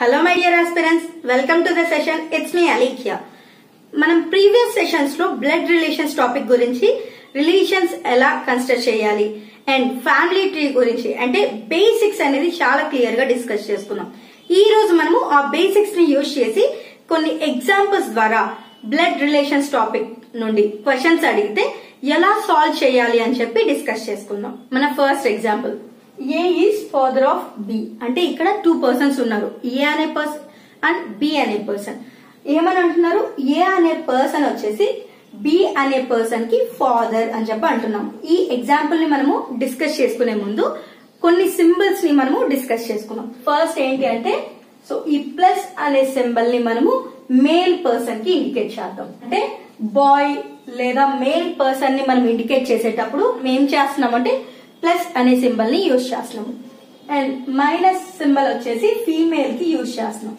Hello my dear aspirants welcome to the session it's me Alekhya మనం previous సెషన్స్లో blood relations topic గురించి relations ఎలా consider చేయాలి and family tree గురించి అంటే బేసిక్స్ అనేది చాలా క్లియర్గా డిస్కస్ చేసుకున్నాం. ఈ రోజు మనము ఆ బేసిక్స్ని యూజ్ చేసి కొన్ని ఎగ్జాంపుల్స్ ద్వారా బ్లడ్ రిలేషన్స్ టాపిక్ నుండి క్వశ్చన్స్ అడిగితే ఎలా సాల్వ్ చేయాలి అని చెప్పి డిస్కస్ చేసుకుందాం. మన first example A is father of B అంటే ఇక్కడ టూ పర్సన్స్ ఉన్నారు. ఏ అనే పర్సన్ అండ్ బి అనే పర్సన్ ఏమని అంటున్నారు? ఏ అనే పర్సన్ వచ్చేసి బి అనే పర్సన్కి ఫాదర్ అని చెప్పి అంటున్నాం. ఈ ఎగ్జాంపుల్ని మనము డిస్కస్ చేసుకునే ముందు కొన్ని సింబల్స్ని మనము డిస్కస్ చేసుకున్నాం. ఫస్ట్ ఏంటి అంటే సో ఈ ప్లస్ అనే సింబల్ని మనము మేల్ పర్సన్కి ఇండికేట్ చేద్దాం. అంటే బాయ్ లేదా మేల్ పర్సన్ని మనం ఇండికేట్ చేసేటప్పుడు మేము చేస్తున్నాం అంటే ప్లస్ అనే సింబల్ని యూజ్ చేస్తున్నాము అండ్ మైనస్ సింబల్ వచ్చేసి ఫీమేల్కి యూజ్ చేస్తున్నాం.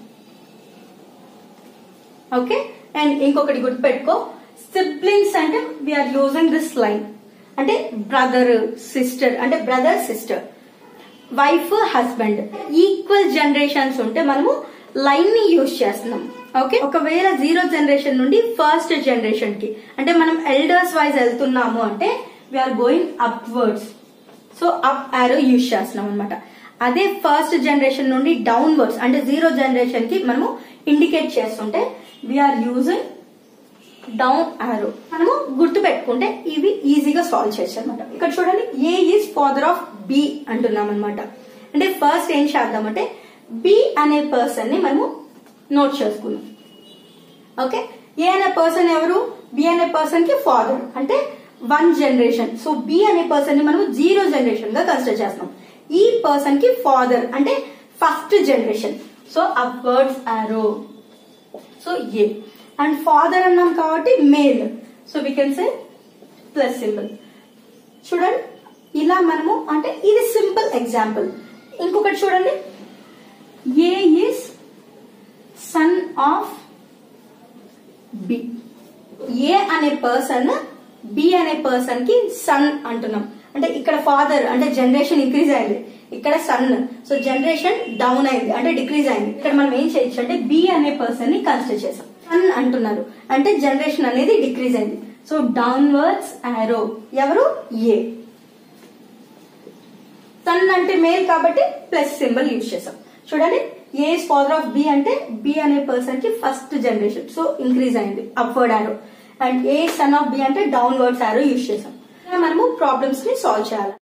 ఓకే? అండ్ ఇంకొకటి గుర్తుపెట్టుకో. సిబ్లింగ్స్ అంటే we are using this line అంటే బ్రదర్ సిస్టర్ అంటే brother sister wife husband equal generations ఉంటే మనము లైన్ని యూజ్ చేస్తున్నాం. ఓకే? ఒకవేళ జీరో జనరేషన్ నుండి ఫస్ట్ జనరేషన్కి. అంటే మనం ఎల్డర్స్ వైజ్ వెళ్తున్నాము అంటే we're going upwards so up arrow use చేస్తున్నాం అనమాట అదే ఫస్ట్ జనరేషన్ నుండి డౌన్వర్డ్స్ అంటే జీరో జనరేషన్కి మనము ఇండికేట్ చేస్తుంటే వీఆర్ యూజింగ్ డౌన్ ఆరో మనము గుర్తు పెట్టుకుంటే ఇవి ఈజీగా సాల్వ్ చేయొచ్చు అనమాట ఇక్కడ చూడండి A is father of B అంటున్నాం అనమాట అంటే ఫస్ట్ ఏం చేద్దామంటే బి అనే పర్సన్ని మనము నోట్ చేసుకున్నాం. ఓకే ఏ అనే పర్సన్ ఎవరు? బి అనే పర్సన్కి ఫాదర్ అంటే వన్ జనరేషన్. సో బి అనే పర్సన్ని మనం జీరో జనరేషన్గా కన్సిడర్ చేస్తాం ఈ పర్సన్కి ఫాదర్ అంటే first generation so upwards arrow so A. And father అన్నాం కాబట్టి male so we can say plus symbol చూడండి. ఇలా మనము అంటే ఇది సింపుల్ ఎగ్జాంపుల్ ఇంకొకటి చూడండి. A is son of B A అనే పర్సన్ బి అనే పర్సన్కి సన్ అంటున్నాం. అంటే ఇక్కడ ఫాదర్ అంటే జనరేషన్ ఇంక్రీజ్ అయింది. ఇక్కడ సన్ సో జనరేషన్ డౌన్ అయింది అంటే డిక్రీజ్ అయింది. ఇక్కడ మనం ఏం చేయొచ్చు అంటే బి అనే పర్సన్ని కన్సిడర్ చేసాం సన్ అంటున్నారు. అంటే జనరేషన్ అనేది డిక్రీజ్ అయింది. సో డౌన్వర్డ్స్ ఆరో ఎవరు? ఏ సన్ అంటే మేల్ కాబట్టి ప్లస్ సింబల్ యూజ్ చేసాం చూడండి ఏ ఫాదర్ ఆఫ్ బి అంటే బి అనే పర్సన్కి ఫస్ట్ జనరేషన్ సో ఇంక్రీజ్ అయింది. Upward arrow and A son of B అంటే డౌన్వర్డ్ ఆరో యూజ్ చేసాం మనము ప్రాబ్లమ్స్ని సాల్వ్ చేయాలి.